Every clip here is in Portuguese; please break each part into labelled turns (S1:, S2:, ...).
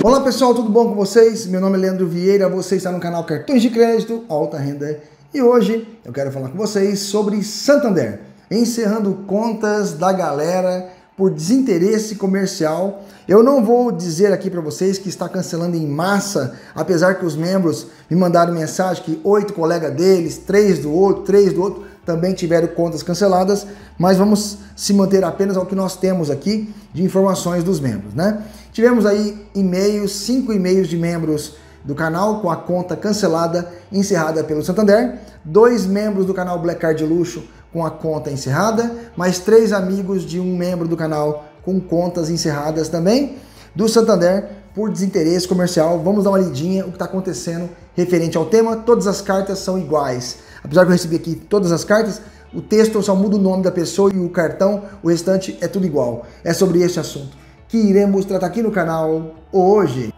S1: Olá pessoal, tudo bom com vocês? Meu nome é Leandro Vieira, você está no canal Cartões de Crédito Alta Renda e hoje eu quero falar com vocês sobre Santander, encerrando contas da galera por desinteresse comercial. Eu não vou dizer aqui para vocês que está cancelando em massa, apesar que os membros me mandaram mensagem que oito colegas deles, três do outro, três do outro, também tiveram contas canceladas, mas vamos se manter apenas ao que nós temos aqui de informações dos membros, né? Tivemos aí e-mails, cinco e-mails de membros do canal com a conta cancelada, encerrada pelo Santander, dois membros do canal Black Card Luxo com a conta encerrada, mais três amigos de um membro do canal com contas encerradas também, do Santander por desinteresse comercial. Vamos dar uma lidinha o que está acontecendo referente ao tema. Todas as cartas são iguais. Apesar que eu recebi aqui todas as cartas, o texto só muda o nome da pessoa e o cartão, o restante é tudo igual. É sobre esse assunto que iremos tratar aqui no canal hoje.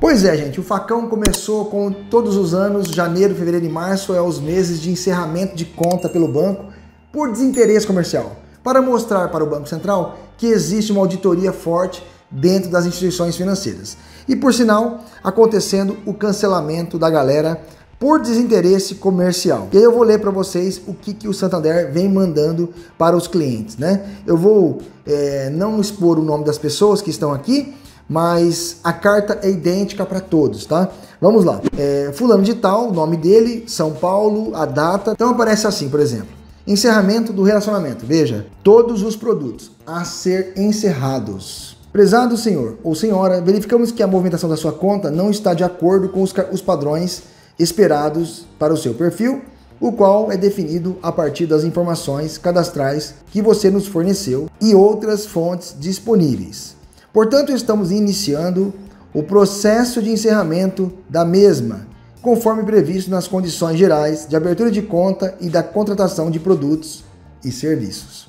S1: Pois é, gente, o facão começou com todos os anos, janeiro, fevereiro e março, é os meses de encerramento de conta pelo banco por desinteresse comercial, para mostrar para o Banco Central que existe uma auditoria forte dentro das instituições financeiras. E por sinal, acontecendo o cancelamento da galera por desinteresse comercial. E aí eu vou ler para vocês o que, que o Santander vem mandando para os clientes, né? Eu vou é, não expor o nome das pessoas que estão aqui, mas a carta é idêntica para todos, tá? Vamos lá. É, fulano de tal, nome dele, São Paulo, a data. Então aparece assim, por exemplo. Encerramento do relacionamento. Veja, todos os produtos a ser encerrados. Prezado senhor ou senhora, verificamos que a movimentação da sua conta não está de acordo com os, os padrões esperados para o seu perfil, o qual é definido a partir das informações cadastrais que você nos forneceu e outras fontes disponíveis. Portanto, estamos iniciando o processo de encerramento da mesma, conforme previsto nas condições gerais de abertura de conta e da contratação de produtos e serviços.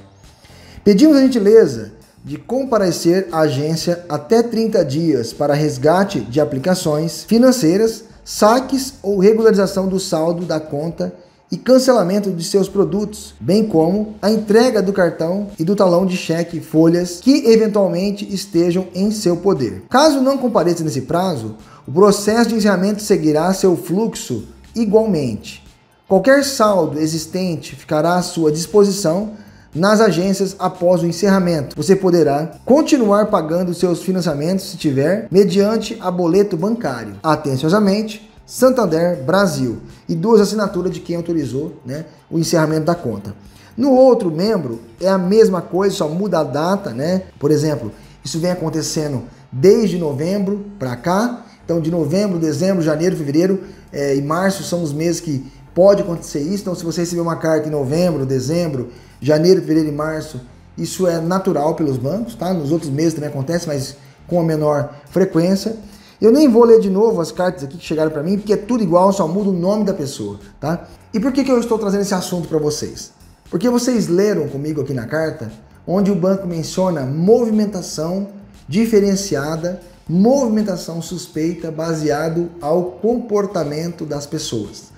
S1: Pedimos a gentileza de comparecer à agência até 30 dias para resgate de aplicações financeiras, saques ou regularização do saldo da conta e cancelamento de seus produtos, bem como a entrega do cartão e do talão de cheque folhas que eventualmente estejam em seu poder. Caso não compareça nesse prazo, o processo de encerramento seguirá seu fluxo igualmente. Qualquer saldo existente ficará à sua disposição nas agências após o encerramento. Você poderá continuar pagando seus financiamentos se tiver, mediante a boleto bancário. Atenciosamente, Santander Brasil e duas assinaturas de quem autorizou né, o encerramento da conta. No outro membro é a mesma coisa, só muda a data, né? Por exemplo, isso vem acontecendo desde novembro para cá. Então, de novembro, dezembro, janeiro, fevereiro é, e março são os meses que pode acontecer isso. Então, se você receber uma carta em novembro, dezembro, janeiro, fevereiro e março, isso é natural pelos bancos, tá? Nos outros meses também acontece, mas com a menor frequência. Eu nem vou ler de novo as cartas aqui que chegaram para mim, porque é tudo igual, só muda o nome da pessoa, tá? E por que, que eu estou trazendo esse assunto para vocês? Porque vocês leram comigo aqui na carta, onde o banco menciona movimentação diferenciada, movimentação suspeita baseado ao comportamento das pessoas.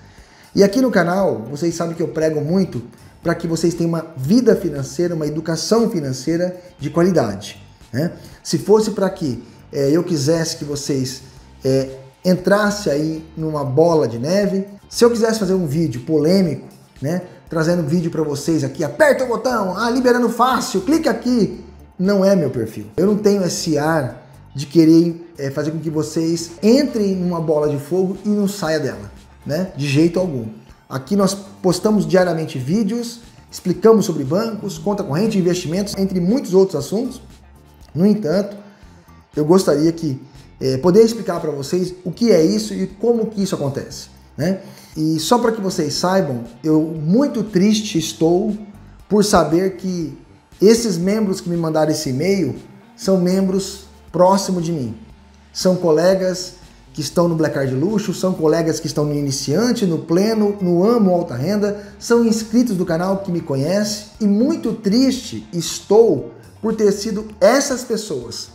S1: E aqui no canal, vocês sabem que eu prego muito para que vocês tenham uma vida financeira, uma educação financeira de qualidade. Né? Se fosse para que é, eu quisesse que vocês é, entrassem aí numa bola de neve, se eu quisesse fazer um vídeo polêmico, né, trazendo vídeo para vocês aqui, aperta o botão, ah, liberando fácil, clica aqui, não é meu perfil. Eu não tenho esse ar de querer é, fazer com que vocês entrem numa bola de fogo e não saia dela, né? De jeito algum. Aqui nós postamos diariamente vídeos, explicamos sobre bancos, conta corrente, investimentos, entre muitos outros assuntos. No entanto, eu gostaria que é, poder explicar para vocês o que é isso e como que isso acontece, né? E só para que vocês saibam, eu muito triste estou por saber que esses membros que me mandaram esse e-mail são membros próximos de mim. São colegas que estão no Black Card Luxo, são colegas que estão no Iniciante, no Pleno, no Amo Alta Renda, são inscritos do canal que me conhece e muito triste estou por ter sido essas pessoas,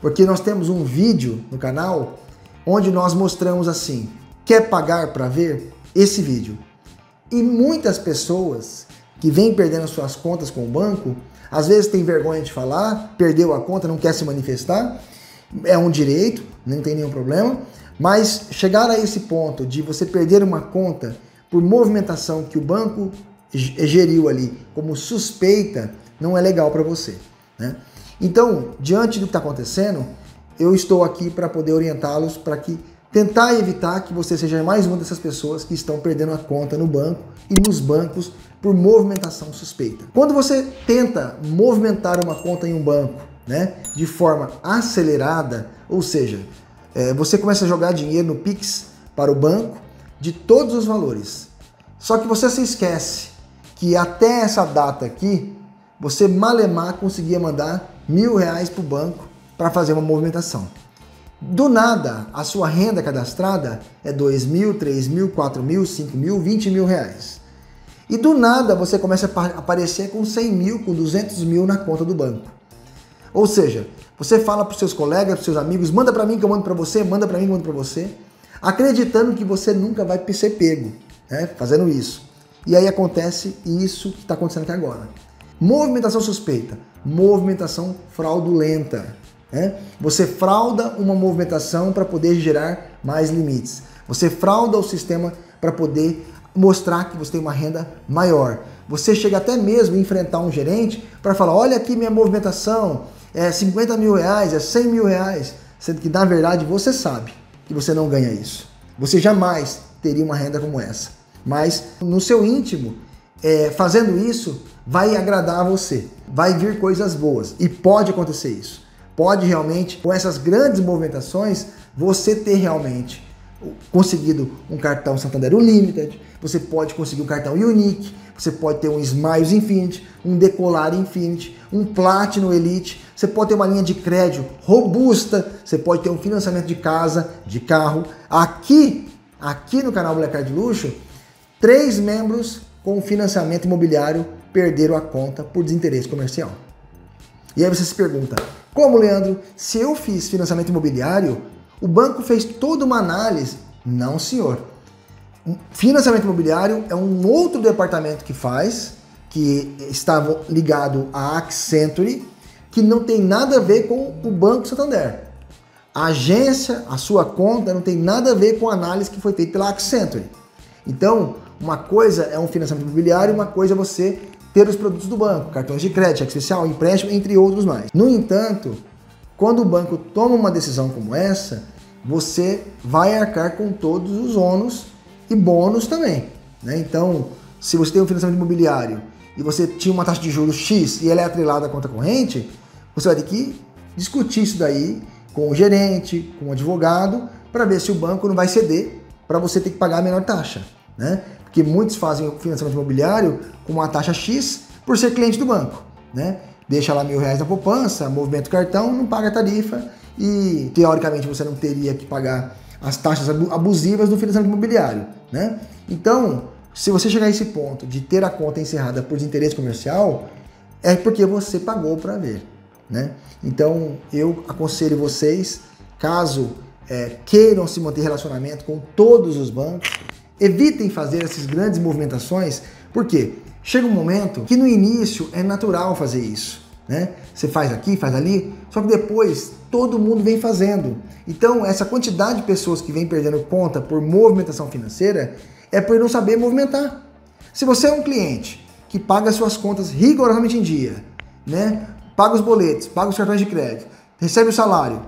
S1: porque nós temos um vídeo no canal onde nós mostramos assim quer pagar para ver esse vídeo. E muitas pessoas que vêm perdendo suas contas com o banco, às vezes tem vergonha de falar, perdeu a conta, não quer se manifestar, é um direito, não tem nenhum problema, mas chegar a esse ponto de você perder uma conta por movimentação que o banco geriu ali como suspeita, não é legal para você. Né? Então, diante do que está acontecendo, eu estou aqui para poder orientá-los para que tentar evitar que você seja mais uma dessas pessoas que estão perdendo a conta no banco e nos bancos por movimentação suspeita. Quando você tenta movimentar uma conta em um banco, né, de forma acelerada, ou seja, é, você começa a jogar dinheiro no Pix para o banco de todos os valores. Só que você se esquece que até essa data aqui, você malemar conseguia mandar mil reais para o banco para fazer uma movimentação. Do nada, a sua renda cadastrada é dois mil, três mil, quatro mil, cinco mil, vinte mil reais. E do nada você começa a aparecer com 100 mil, com 200 mil na conta do banco. Ou seja, você fala para os seus colegas, para os seus amigos, manda para mim que eu mando para você, manda para mim que eu mando para você, acreditando que você nunca vai ser pego, né, fazendo isso. E aí acontece isso que está acontecendo aqui agora. Movimentação suspeita, movimentação fraudulenta. Né? Você frauda uma movimentação para poder gerar mais limites. Você frauda o sistema para poder mostrar que você tem uma renda maior. Você chega até mesmo a enfrentar um gerente para falar: olha aqui minha movimentação, é 50 mil reais, é 100 mil reais. Sendo que na verdade você sabe que você não ganha isso. Você jamais teria uma renda como essa. Mas no seu íntimo, é, fazendo isso, vai agradar a você, vai vir coisas boas e pode acontecer isso. Pode realmente, com essas grandes movimentações, você ter realmente conseguido um cartão Santander Unlimited, você pode conseguir um cartão Unique, você pode ter um Smiles Infinity, um Decolar Infinity, um Platinum Elite, você pode ter uma linha de crédito robusta, você pode ter um financiamento de casa, de carro. Aqui, aqui no canal Black Card Luxo, Três membros com financiamento imobiliário perderam a conta por desinteresse comercial. E aí você se pergunta, como, Leandro? Se eu fiz financiamento imobiliário, o banco fez toda uma análise? Não, senhor. Financiamento imobiliário é um outro departamento que faz, que estava ligado à Accenture, que não tem nada a ver com o Banco Santander. A agência, a sua conta, não tem nada a ver com a análise que foi feita pela Accenture. Então, uma coisa é um financiamento imobiliário, uma coisa é você ter os produtos do banco, cartões de crédito, especial, empréstimo, entre outros mais. No entanto, quando o banco toma uma decisão como essa, você vai arcar com todos os ônus e bônus também. Né? Então, se você tem um financiamento imobiliário e você tinha uma taxa de juros X e ela é atrelada à conta corrente, você vai ter que discutir isso daí com o gerente, com o advogado, para ver se o banco não vai ceder para você ter que pagar a menor taxa. Né? Porque muitos fazem o financiamento imobiliário com uma taxa X por ser cliente do banco. Né? Deixa lá mil reais na poupança, movimento cartão, não paga tarifa e teoricamente você não teria que pagar as taxas abusivas do financiamento imobiliário. Né? Então, se você chegar a esse ponto de ter a conta encerrada por desinteresse comercial, é porque você pagou para ver. Né? Então, eu aconselho vocês, caso é, queiram se manter relacionamento com todos os bancos, Evitem fazer essas grandes movimentações, porque chega um momento que no início é natural fazer isso. Né? Você faz aqui, faz ali, só que depois todo mundo vem fazendo. Então, essa quantidade de pessoas que vem perdendo conta por movimentação financeira é por não saber movimentar. Se você é um cliente que paga suas contas rigorosamente em dia, né? paga os boletos, paga os cartões de crédito, recebe o salário,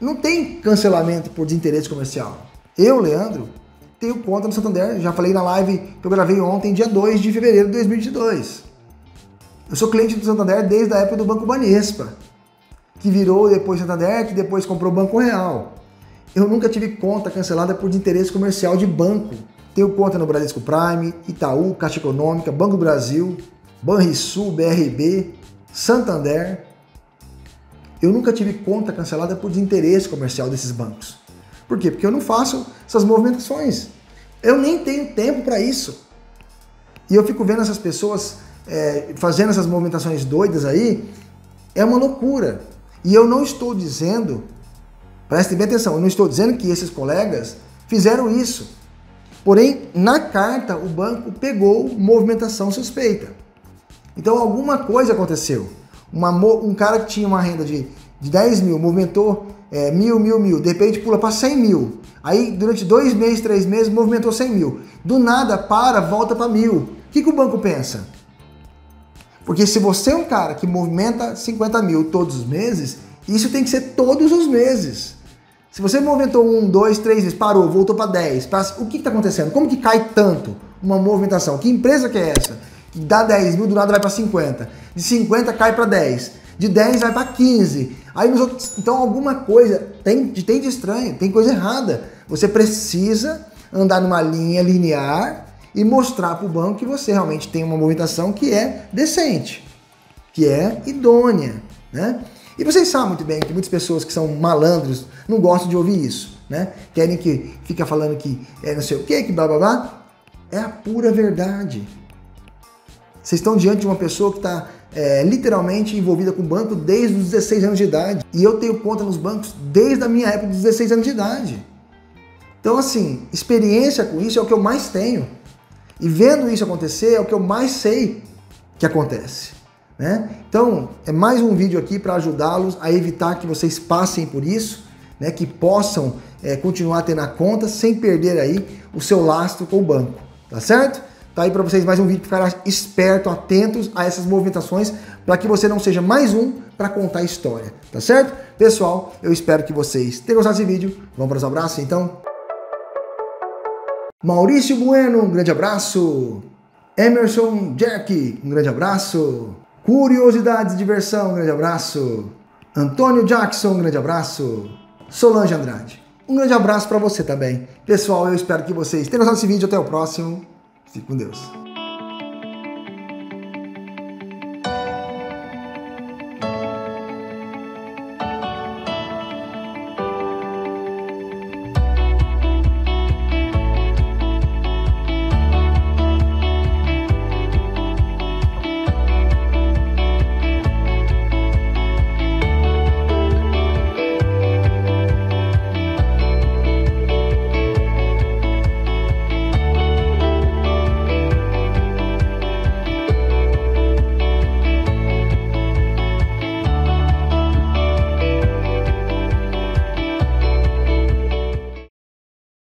S1: não tem cancelamento por desinteresse comercial. Eu, Leandro, tenho conta no Santander, já falei na live que eu gravei ontem, dia 2 de fevereiro de 2022. Eu sou cliente do Santander desde a época do Banco Banespa, que virou depois Santander, que depois comprou o Banco Real. Eu nunca tive conta cancelada por interesse comercial de banco. Tenho conta no Bradesco Prime, Itaú, Caixa Econômica, Banco do Brasil, Banrisul, BRB, Santander. Eu nunca tive conta cancelada por desinteresse comercial desses bancos. Por quê? Porque eu não faço essas movimentações. Eu nem tenho tempo para isso. E eu fico vendo essas pessoas é, fazendo essas movimentações doidas aí, é uma loucura. E eu não estou dizendo, prestem bem atenção, eu não estou dizendo que esses colegas fizeram isso. Porém, na carta, o banco pegou movimentação suspeita. Então, alguma coisa aconteceu. Uma, um cara que tinha uma renda de, de 10 mil, movimentou é, mil, mil, mil, de repente pula para 100 mil. Aí, durante dois meses, três meses, movimentou 100 mil. Do nada, para, volta para mil. O que, que o banco pensa? Porque se você é um cara que movimenta 50 mil todos os meses, isso tem que ser todos os meses. Se você movimentou um, dois, três vezes, parou, voltou para 10, o que está acontecendo? Como que cai tanto uma movimentação? Que empresa que é essa? Que dá 10 mil, do nada vai para 50. De 50 cai para 10. De 10 vai para 15. Aí nos outros, então alguma coisa tem, tem de estranho, tem coisa errada. Você precisa andar numa linha linear e mostrar para o banco que você realmente tem uma movimentação que é decente, que é idônea, né? E vocês sabem muito bem que muitas pessoas que são malandros não gostam de ouvir isso, né? Querem que fica falando que é não sei o que, que blá blá blá. É a pura verdade. Vocês estão diante de uma pessoa que está é, literalmente envolvida com banco desde os 16 anos de idade. E eu tenho conta nos bancos desde a minha época dos 16 anos de idade. Então, assim, experiência com isso é o que eu mais tenho. E vendo isso acontecer é o que eu mais sei que acontece. Né? Então, é mais um vídeo aqui para ajudá-los a evitar que vocês passem por isso, né? que possam é, continuar tendo a conta sem perder aí o seu lastro com o banco, tá certo? Tá aí para vocês mais um vídeo para ficar esperto, atentos a essas movimentações, para que você não seja mais um para contar a história, tá certo? Pessoal, eu espero que vocês tenham gostado desse vídeo. Vamos para os abraços, então? Maurício Bueno, um grande abraço. Emerson Jack, um grande abraço. Curiosidades e diversão, um grande abraço. Antônio Jackson, um grande abraço. Solange Andrade, um grande abraço para você também. Pessoal, eu espero que vocês tenham gostado desse vídeo. Até o próximo. Fique com Deus.